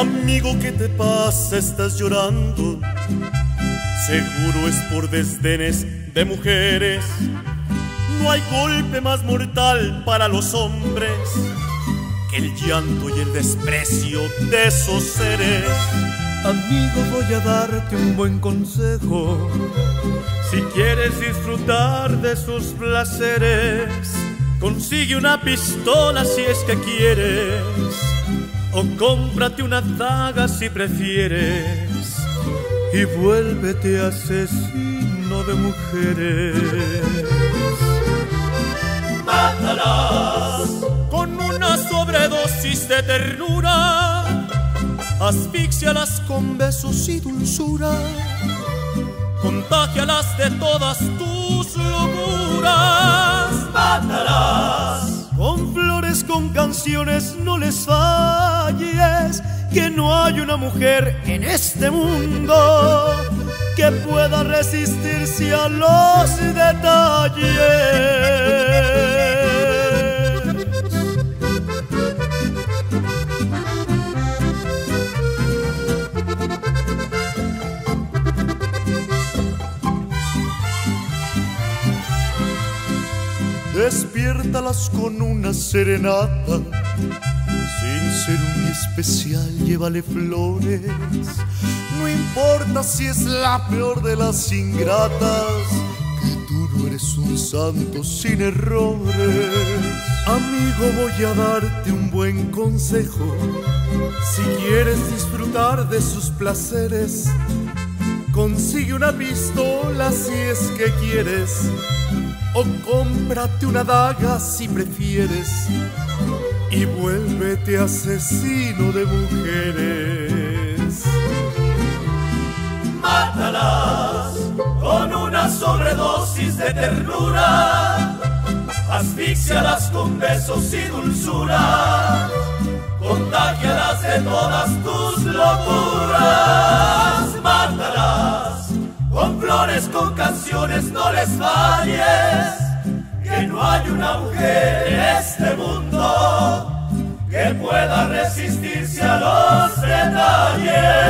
Amigo, ¿qué te pasa? Estás llorando. Seguro es por desdenes de mujeres. No hay golpe más mortal para los hombres que el llanto y el desprecio de esos seres. Amigo, voy a darte un buen consejo. Si quieres disfrutar de sus placeres, consigue una pistola si es que quieres o cómprate una daga si prefieres y vuélvete asesino de mujeres. De ternura, asfixialas con besos y dulzura, contagialas de todas tus locuras. Mátalas con flores, con canciones, no les falles, que no hay una mujer en este mundo que pueda resistirse a los detalles. Despiértalas con una serenata. Sin ser un especial, llévale flores. No importa si es la peor de las ingratas, que tú no eres un santo sin errores. Amigo, voy a darte un buen consejo. Si quieres disfrutar de sus placeres, consigue una pistola si es que quieres o cómprate una daga si prefieres y vuélvete asesino de mujeres. Mátalas con una sobredosis de ternura, asfixialas con besos y dulzura, contagialas de todas tus locuras. Con canciones, no les falles, que no hay una mujer en este mundo que pueda resistirse a los detalles.